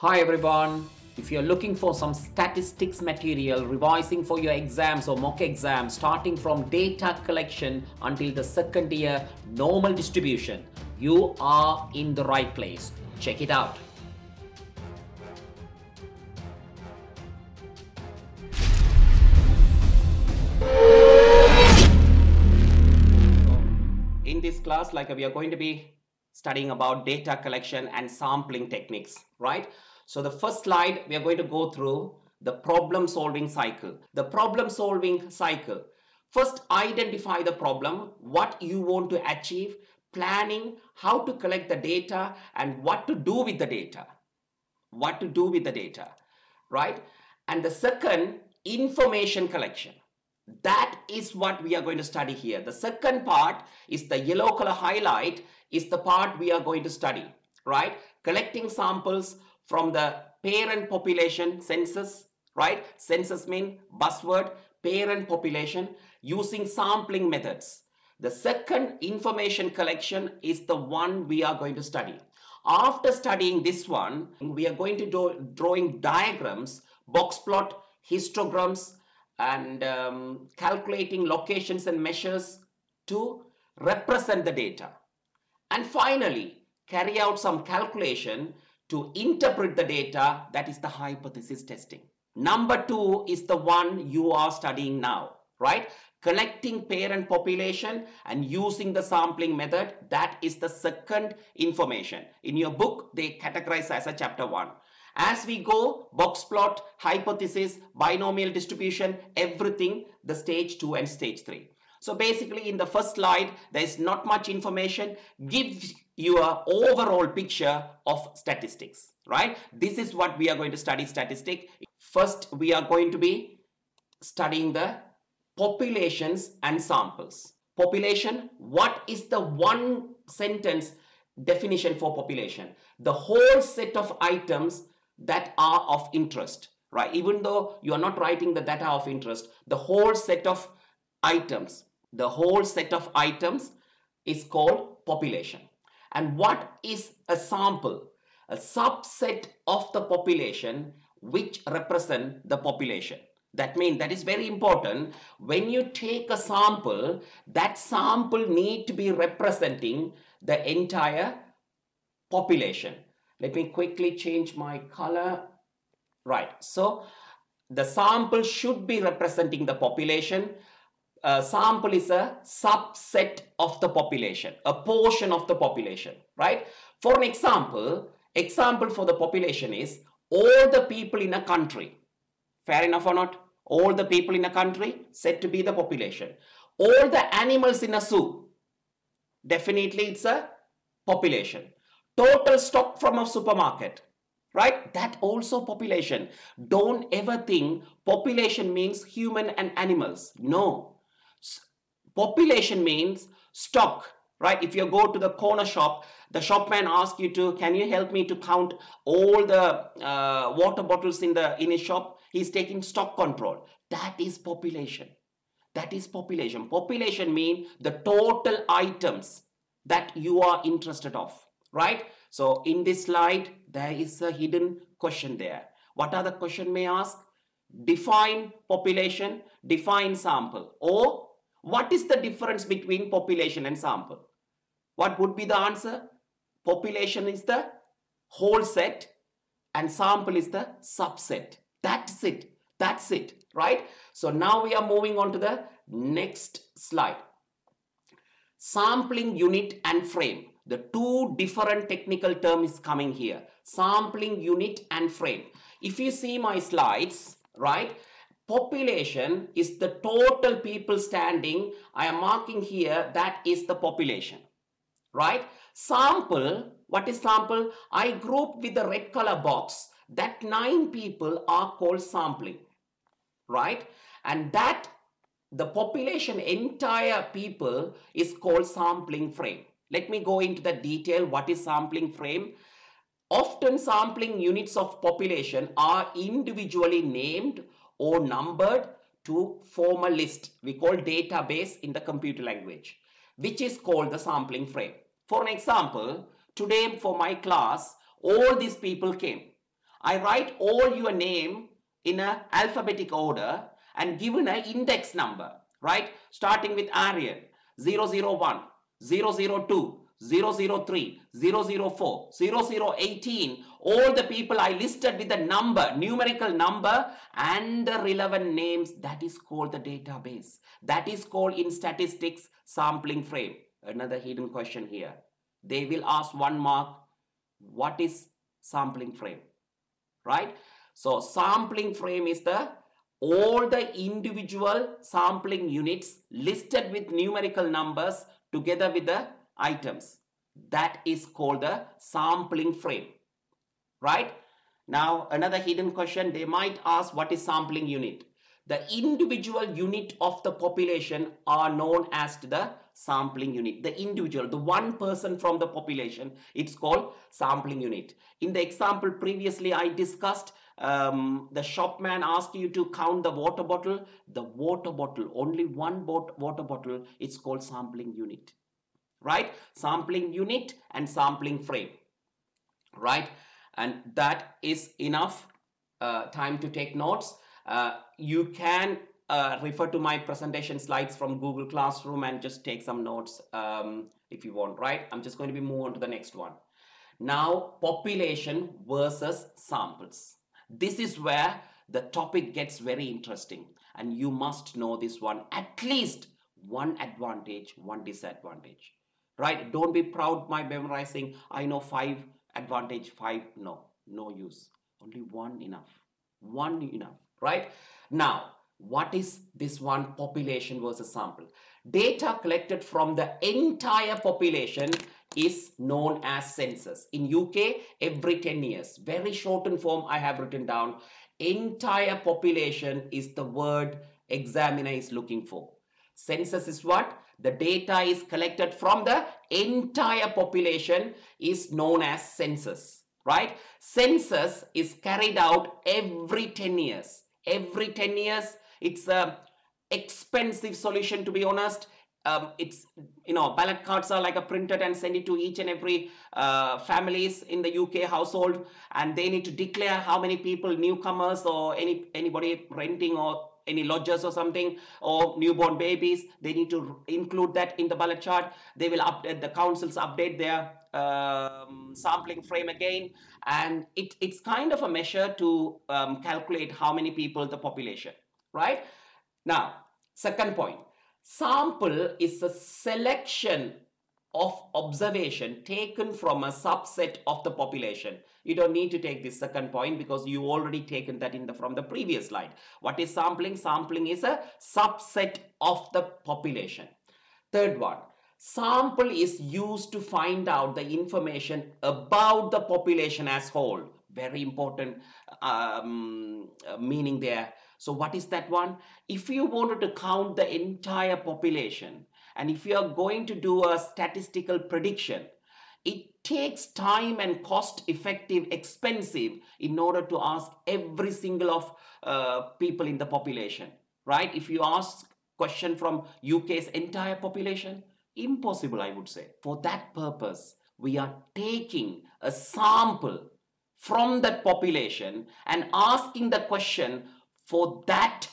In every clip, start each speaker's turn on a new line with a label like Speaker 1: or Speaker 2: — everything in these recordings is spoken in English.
Speaker 1: Hi everyone. If you're looking for some statistics material, revising for your exams or mock exams, starting from data collection until the second year normal distribution, you are in the right place. Check it out. in this class, like we are going to be studying about data collection and sampling techniques, right? So the first slide, we are going to go through the problem solving cycle. The problem solving cycle. First, identify the problem, what you want to achieve, planning, how to collect the data, and what to do with the data. What to do with the data, right? And the second, information collection. That is what we are going to study here. The second part is the yellow color highlight is the part we are going to study, right? Collecting samples from the parent population census, right? Census mean buzzword, parent population using sampling methods. The second information collection is the one we are going to study. After studying this one, we are going to do drawing diagrams, box plot, histograms, and um, calculating locations and measures to represent the data. And finally, carry out some calculation to interpret the data, that is the hypothesis testing. Number two is the one you are studying now, right? Collecting parent population and using the sampling method, that is the second information. In your book, they categorize as a chapter one. As we go, box plot, hypothesis, binomial distribution, everything, the stage 2 and stage 3. So basically in the first slide, there is not much information, gives you an overall picture of statistics, right? This is what we are going to study statistic. First, we are going to be studying the populations and samples. Population, what is the one sentence definition for population? The whole set of items that are of interest, right? Even though you are not writing the data of interest, the whole set of items, the whole set of items is called population. And what is a sample? A subset of the population which represent the population. That means that is very important. When you take a sample, that sample need to be representing the entire population. Let me quickly change my color. Right. So the sample should be representing the population. A sample is a subset of the population, a portion of the population, right? For an example, example for the population is all the people in a country. Fair enough or not? All the people in a country said to be the population. All the animals in a zoo. Definitely it's a population total stock from a supermarket right that also population don't ever think population means human and animals no population means stock right if you go to the corner shop the shopman asks you to can you help me to count all the uh, water bottles in the in his shop he's taking stock control that is population that is population population mean the total items that you are interested of right? So in this slide, there is a hidden question there. What are the question may ask? Define population, define sample. Or what is the difference between population and sample? What would be the answer? Population is the whole set and sample is the subset. That's it. That's it, right? So now we are moving on to the next slide. Sampling unit and frame the two different technical terms coming here sampling unit and frame if you see my slides right population is the total people standing i am marking here that is the population right? Sample what is sample? I group with the red color box. That nine people are called sampling right? And that the population entire people is called sampling frame. Let me go into the detail what is sampling frame. Often sampling units of population are individually named or numbered to form a list. We call database in the computer language, which is called the sampling frame. For an example, today for my class, all these people came. I write all your name in a alphabetic order and given an index number, right? Starting with Aryan, 001, 002, 003, 004, 0018, all the people I listed with the number, numerical number and the relevant names, that is called the database. That is called in statistics sampling frame. Another hidden question here. They will ask one mark, what is sampling frame, right? So sampling frame is the all the individual sampling units listed with numerical numbers together with the items. That is called the sampling frame, right? Now, another hidden question, they might ask what is sampling unit? The individual unit of the population are known as the sampling unit. The individual, the one person from the population, it's called sampling unit. In the example previously I discussed, um, the shopman asked you to count the water bottle. The water bottle, only one water bottle, it's called sampling unit right? Sampling unit and sampling frame, right? And that is enough uh, time to take notes. Uh, you can uh, refer to my presentation slides from Google Classroom and just take some notes um, if you want, right? I'm just going to be move on to the next one. Now, population versus samples. This is where the topic gets very interesting and you must know this one at least one advantage, one disadvantage right? Don't be proud by memorizing, I know five advantage, five, no, no use. Only one enough, one enough, right? Now, what is this one population versus sample? Data collected from the entire population is known as census. In UK, every 10 years. Very shortened form I have written down. Entire population is the word examiner is looking for. Census is what? The data is collected from the entire population is known as census, right? Census is carried out every 10 years. Every 10 years, it's a expensive solution to be honest. Um, it's you know ballot cards are like a printed and send it to each and every uh, families in the UK household and they need to declare how many people newcomers or any anybody renting or any lodgers or something or newborn babies they need to include that in the ballot chart. They will update the councils update their um, sampling frame again. And it, it's kind of a measure to um, calculate how many people the population right? Now second point. Sample is a selection of observation taken from a subset of the population. You don't need to take this second point because you already taken that in the from the previous slide. What is sampling? Sampling is a subset of the population. Third one, sample is used to find out the information about the population as whole. Very important um, meaning there. So what is that one? If you wanted to count the entire population, and if you are going to do a statistical prediction, it takes time and cost effective, expensive in order to ask every single of uh, people in the population, right? If you ask question from UK's entire population, impossible, I would say. For that purpose, we are taking a sample from that population and asking the question for that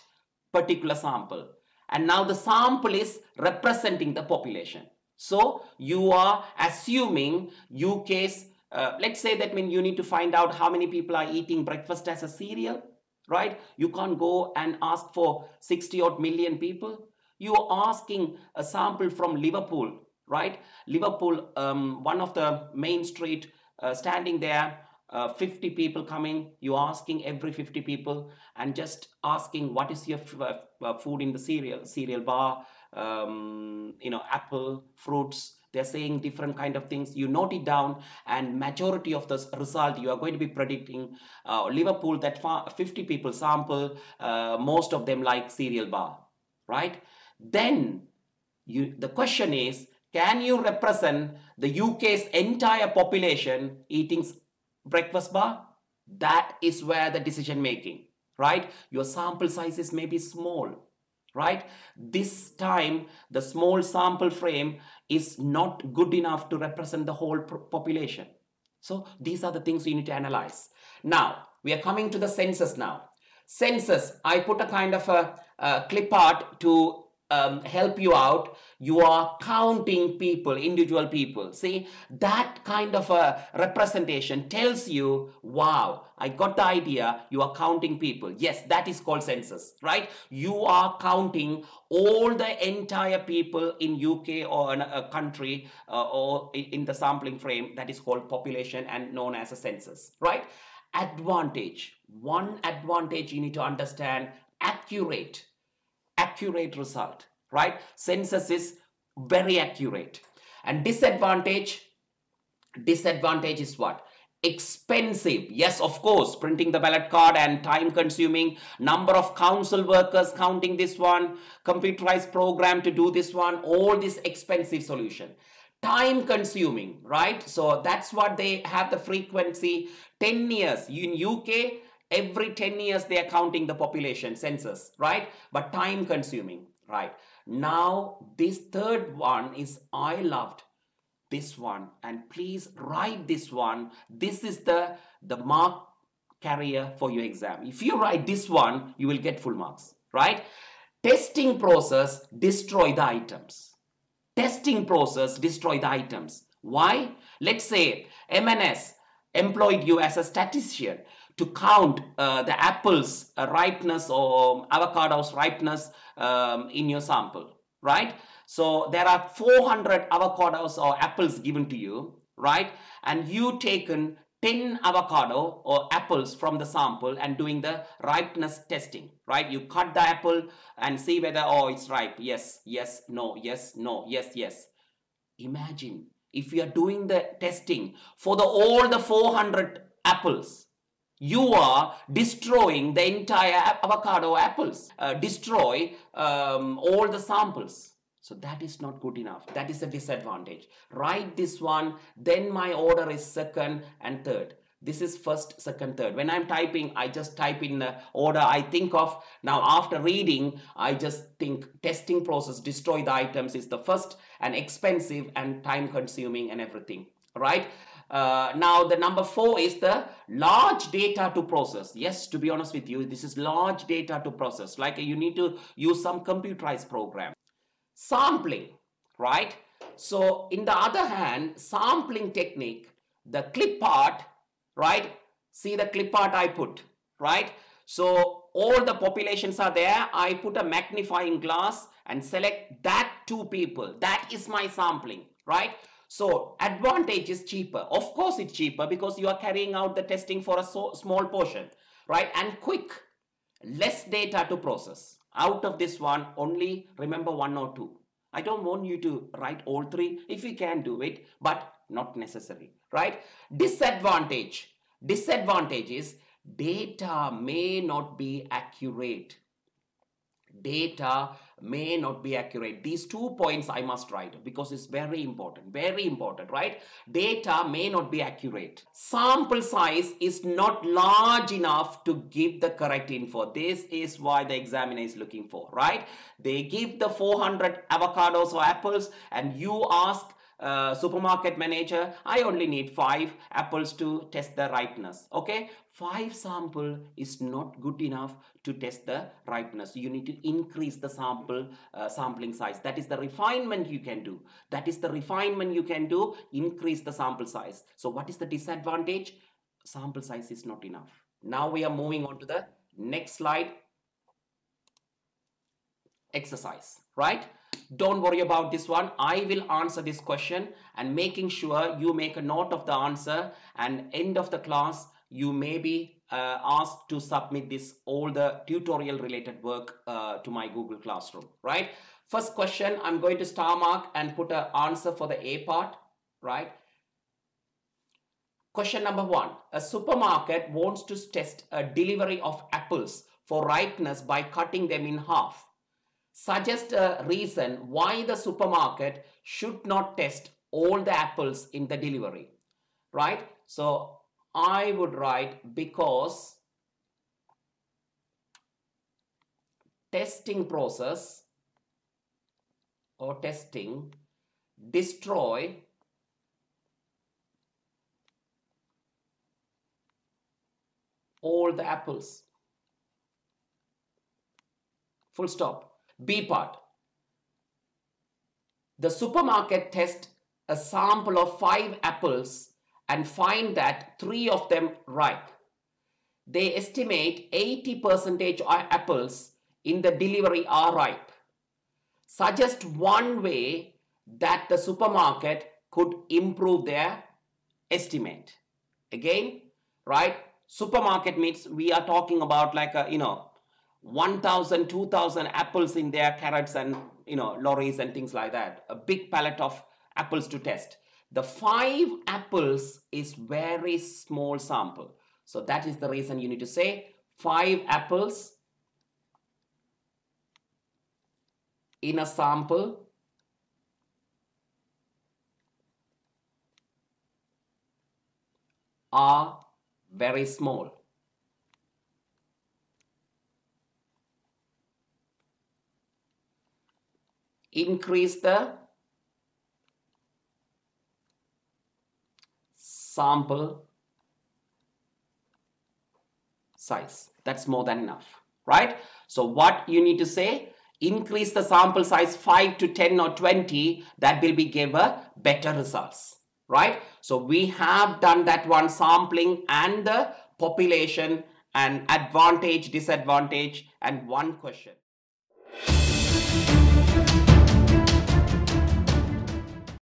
Speaker 1: particular sample and now the sample is representing the population. So you are assuming UK's, uh, let's say that mean you need to find out how many people are eating breakfast as a cereal, right? You can't go and ask for 60 odd million people. You are asking a sample from Liverpool, right? Liverpool, um, one of the main street uh, standing there uh, 50 people coming you asking every 50 people and just asking what is your uh, uh, food in the cereal cereal bar um, you know apple fruits. They're saying different kind of things. You note it down and majority of the result you are going to be predicting uh, liverpool that 50 people sample uh, most of them like cereal bar right? Then you the question is can you represent the uk's entire population eating breakfast bar, that is where the decision making, right? Your sample sizes may be small, right? This time, the small sample frame is not good enough to represent the whole population. So these are the things you need to analyze. Now, We are coming to the census now. Census, I put a kind of a, a clip art to um, help you out you are counting people individual people. See that kind of a representation tells you wow i got the idea. You are counting people. Yes that is called census right? You are counting all the entire people in uk or in a country uh, or in the sampling frame that is called population and known as a census right? Advantage. One advantage you need to understand accurate accurate result, right? Census is very accurate. And disadvantage, disadvantage is what? Expensive. Yes, of course, printing the ballot card and time consuming, number of council workers counting this one, computerized program to do this one, all this expensive solution time consuming right so that's what they have the frequency 10 years in uk every 10 years they are counting the population census right? But time consuming right? Now this third one is i loved this one and please write this one. This is the the mark carrier for your exam. If you write this one you will get full marks right? Testing process destroy the items. Testing process destroy the items. Why? Let's say M&S employed you as a statistician to count uh, the apples uh, ripeness or avocados ripeness um, in your sample, right? So there are 400 avocados or apples given to you, right? And you taken 10 avocado or apples from the sample and doing the ripeness testing, right? You cut the apple and see whether, oh, it's ripe. Yes, yes, no, yes, no, yes, yes. Imagine if you are doing the testing for the all the 400 apples you are destroying the entire avocado apples. Uh, destroy um, all the samples. So that is not good enough. That is a disadvantage. Write this one then my order is second and third. This is first second third. When i'm typing i just type in the order i think of. Now after reading i just think testing process destroy the items is the first and expensive and time consuming and everything. Right uh, now the number four is the large data to process. Yes, to be honest with you, this is large data to process. Like you need to use some computerized program. Sampling, right? So in the other hand, sampling technique, the clip art, right? See the clip art I put, right? So all the populations are there. I put a magnifying glass and select that two people. That is my sampling, right? So advantage is cheaper. Of course it's cheaper because you are carrying out the testing for a so small portion, right? And quick, less data to process. Out of this one, only remember one or two. I don't want you to write all three if you can do it, but not necessary, right? Disadvantage. Disadvantage is data may not be accurate data may not be accurate. These two points I must write because it's very important, very important, right? Data may not be accurate. Sample size is not large enough to give the correct info. This is why the examiner is looking for, right? They give the 400 avocados or apples and you ask uh, supermarket manager, I only need five apples to test the ripeness. Okay, five sample is not good enough to test the ripeness. You need to increase the sample uh, sampling size. That is the refinement you can do. That is the refinement you can do. Increase the sample size. So what is the disadvantage? Sample size is not enough. Now we are moving on to the next slide. Exercise, right? Don't worry about this one. I will answer this question and making sure you make a note of the answer and end of the class you may be uh, asked to submit this all the tutorial related work uh, to my Google Classroom, right? First question, I'm going to star mark and put an answer for the A part, right? Question number one, a supermarket wants to test a delivery of apples for ripeness by cutting them in half suggest a reason why the supermarket should not test all the apples in the delivery, right? So I would write because testing process or testing destroy all the apples. Full stop. B part. The supermarket test a sample of five apples and find that three of them ripe. They estimate 80 percentage of apples in the delivery are ripe. Suggest one way that the supermarket could improve their estimate. Again, right? Supermarket means we are talking about like a, you know, 1000 2000 apples in their carrots and you know lorries and things like that. A big pallet of apples to test. The five apples is very small sample. So that is the reason you need to say five apples in a sample. Are very small increase the sample size. That's more than enough, right? So what you need to say, increase the sample size 5 to 10 or 20, that will be give a better results, right? So we have done that one sampling and the population and advantage, disadvantage and one question.